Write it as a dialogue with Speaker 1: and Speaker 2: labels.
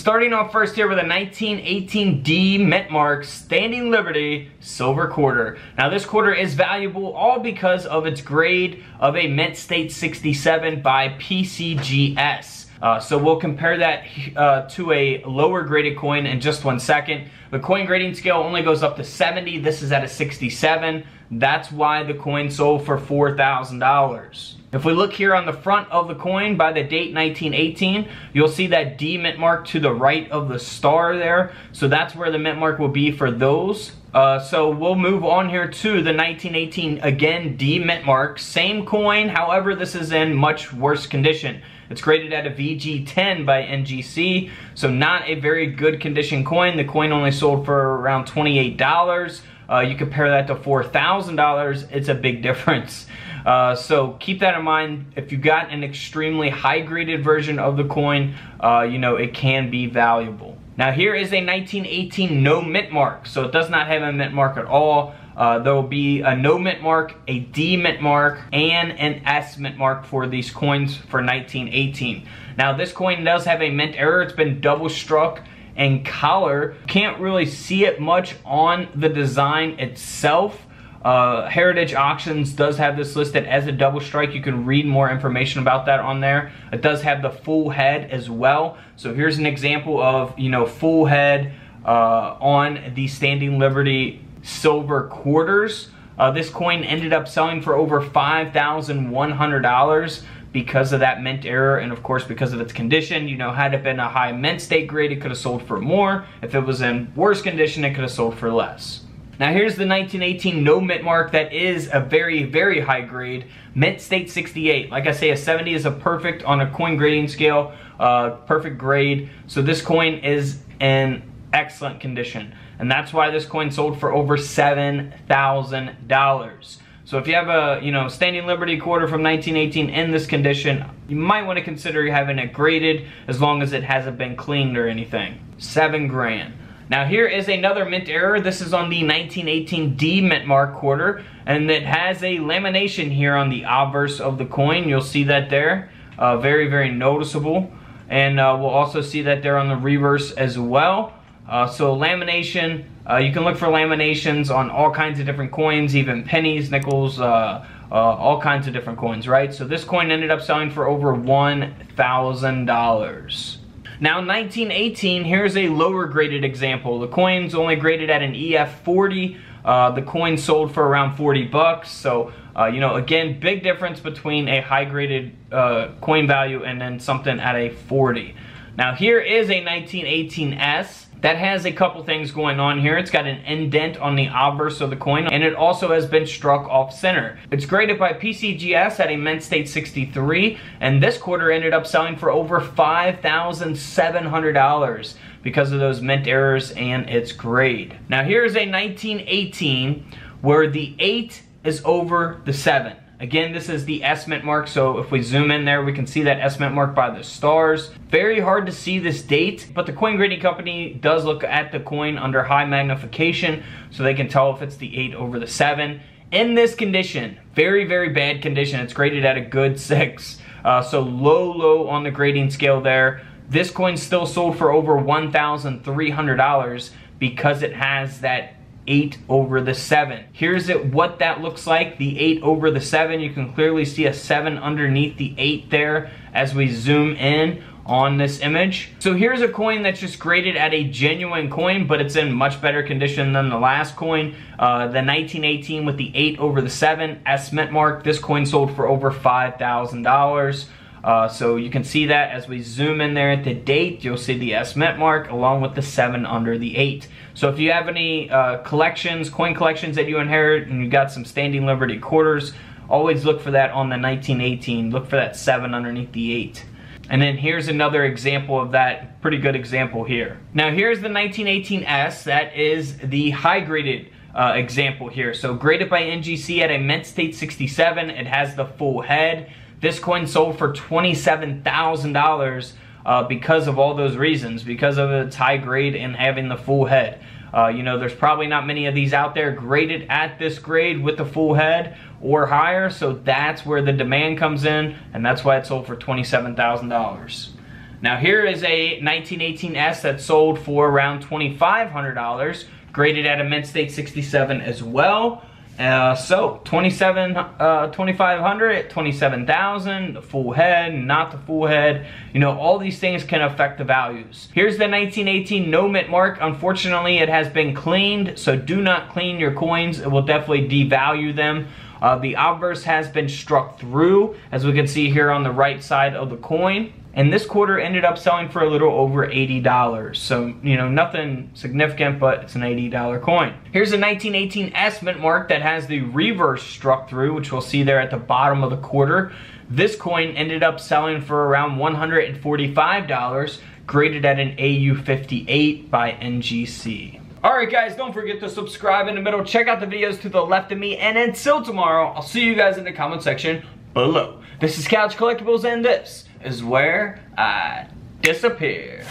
Speaker 1: Starting off first here with a 1918 D Mint Mark Standing Liberty Silver Quarter. Now this quarter is valuable all because of its grade of a Mint State 67 by PCGS. Uh, so we'll compare that uh, to a lower graded coin in just one second. The coin grading scale only goes up to 70. This is at a 67. That's why the coin sold for $4,000. If we look here on the front of the coin by the date 1918, you'll see that D mint mark to the right of the star there. So that's where the mint mark will be for those. Uh, so we'll move on here to the 1918, again, D mint mark. Same coin, however, this is in much worse condition. It's graded at a VG10 by NGC, so not a very good condition coin. The coin only sold for around $28. Uh, you compare that to $4,000, it's a big difference. Uh, so keep that in mind. If you got an extremely high graded version of the coin, uh, you know, it can be valuable. Now here is a 1918 no mint mark. So it does not have a mint mark at all. Uh, there will be a no mint mark, a D mint mark, and an S mint mark for these coins for 1918. Now this coin does have a mint error. It's been double struck and collar. Can't really see it much on the design itself. Uh, Heritage Auctions does have this listed as a double strike. You can read more information about that on there. It does have the full head as well. So here's an example of, you know, full head uh, on the Standing Liberty silver quarters. Uh, this coin ended up selling for over $5,100 because of that mint error and of course because of its condition. You know, had it been a high mint state grade, it could have sold for more. If it was in worse condition, it could have sold for less. Now here's the 1918 no mint mark that is a very, very high grade. Mint state 68. Like I say, a 70 is a perfect on a coin grading scale, uh, perfect grade. So this coin is in excellent condition. And that's why this coin sold for over $7,000. So if you have a, you know, Standing Liberty quarter from 1918 in this condition, you might want to consider having it graded as long as it hasn't been cleaned or anything. Seven grand. Now here is another mint error. This is on the 1918 D mint mark quarter and it has a lamination here on the obverse of the coin. You'll see that there. Uh, very, very noticeable. And uh, we'll also see that there on the reverse as well. Uh, so lamination, uh, you can look for laminations on all kinds of different coins, even pennies, nickels, uh, uh all kinds of different coins, right? So this coin ended up selling for over $1,000. Now 1918, here's a lower graded example. The coin's only graded at an EF40. Uh, the coin sold for around 40 bucks. So, uh, you know, again, big difference between a high graded coin value and then something at a 40. Now here is a 1918S that has a couple things going on here. It's got an indent on the obverse of the coin, and it also has been struck off center. It's graded by PCGS at a Mint State 63, and this quarter ended up selling for over $5,700 because of those mint errors and its grade. Now here's a 1918 where the 8 is over the 7. Again, this is the mint mark, so if we zoom in there, we can see that mint mark by the stars. Very hard to see this date, but the coin grading company does look at the coin under high magnification, so they can tell if it's the 8 over the 7. In this condition, very, very bad condition, it's graded at a good 6. Uh, so low, low on the grading scale there. This coin still sold for over $1,300 because it has that 8 over the 7. Here's it what that looks like, the 8 over the 7. You can clearly see a 7 underneath the 8 there as we zoom in on this image. So here's a coin that's just graded at a genuine coin, but it's in much better condition than the last coin. Uh, the 1918 with the 8 over the 7 S mint mark. This coin sold for over $5,000. Uh, so you can see that as we zoom in there at the date, you'll see the S Mint mark along with the 7 under the 8. So if you have any uh, collections, coin collections that you inherit and you got some Standing Liberty quarters, always look for that on the 1918. Look for that 7 underneath the 8. And then here's another example of that, pretty good example here. Now here's the 1918S, that is the high graded uh, example here. So graded by NGC at a Mint State 67, it has the full head. This coin sold for $27,000 uh, because of all those reasons, because of its high grade and having the full head. Uh, you know, there's probably not many of these out there graded at this grade with the full head or higher, so that's where the demand comes in, and that's why it sold for $27,000. Now here is a 1918S that sold for around $2,500, graded at a Mint State 67 as well. Uh, so 27, uh, 2500, 27,000, the full head, not the full head. You know, all these things can affect the values. Here's the 1918 no mint mark. Unfortunately, it has been cleaned, so do not clean your coins. It will definitely devalue them. Uh, the obverse has been struck through, as we can see here on the right side of the coin. And this quarter ended up selling for a little over $80. So, you know, nothing significant, but it's an $80 coin. Here's a 1918 S mint mark that has the reverse struck through, which we'll see there at the bottom of the quarter. This coin ended up selling for around $145, graded at an AU58 by NGC. Alright guys, don't forget to subscribe in the middle, check out the videos to the left of me, and until tomorrow, I'll see you guys in the comment section below. This is Couch Collectibles, and this is where I disappear.